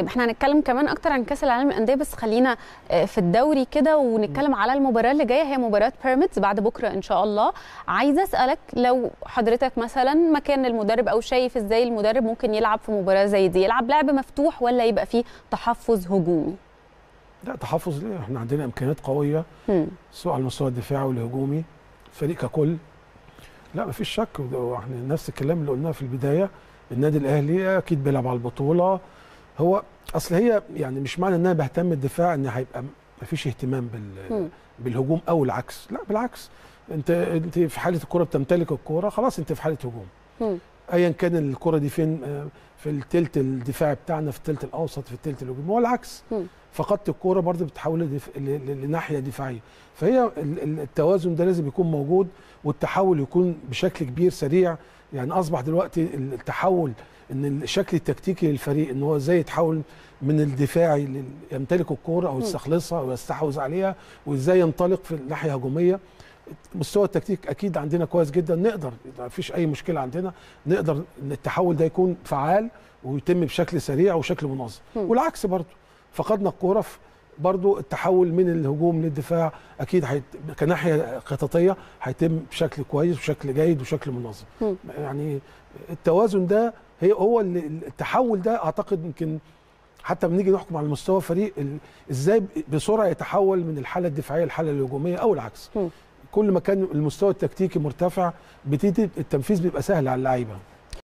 طيب إحنا هنتكلم كمان أكتر عن كأس العالم للأندية بس خلينا في الدوري كده ونتكلم على المباراة اللي جاية. هي مباراة بيراميدز بعد بكرة إن شاء الله. عايزة أسألك لو حضرتك مثلا مكان المدرب أو شايف إزاي المدرب ممكن يلعب في مباراة زي دي؟ يلعب لعب مفتوح ولا يبقى فيه تحفظ هجومي؟ لا تحفظ ليه إحنا عندنا إمكانيات قوية. سواء على المستوى الدفاعي والهجومي الفريق ككل. لا مفيش شك إحنا نفس الكلام اللي قلناه في البداية. النادي الأهلي أكيد بيلعب على البطولة. هو أصل هي يعني مش معنى ان أنا بهتم بالدفاع إن هيبقى مفيش اهتمام بال بالهجوم أو العكس. لا بالعكس. أنت أنت في حالة الكرة بتمتلك الكرة خلاص أنت في حالة هجوم. ايا كان الكرة دي فين في الثلث الدفاعي بتاعنا في الثلث الأوسط في الثلث الهجومي هو العكس. فقدت الكوره برضه بتحول. لناحية دفاعية. فهي التوازن ده لازم يكون موجود والتحول يكون بشكل كبير سريع. يعني أصبح دلوقتي التحول إن الشكل التكتيكي للفريق إن هو إزاي يتحول من الدفاعي يمتلك الكوره أو يستخلصها أو يستحوذ عليها وإزاي ينطلق في الناحيه الهجوميه مستوى التكتيك أكيد عندنا كويس جدا. نقدر ما فيش أي مشكلة عندنا. نقدر إن التحول ده يكون فعال ويتم بشكل سريع وشكل منظم. والعكس برضه فقدنا الكورة برضو التحول من الهجوم للدفاع. أكيد حيت... كناحية خططية هيتم بشكل كويس وشكل جيد وشكل منظم. م. يعني التوازن ده هي هو اللي التحول ده أعتقد يمكن حتى بنيجي نحكم على مستوى الفريق إزاي بسرعة يتحول من الحالة الدفاعية للحالة الهجومية أو العكس. م. كل ما كان المستوى التكتيكي مرتفع بتيجي التنفيذ بيبقى سهل على اللعيبة.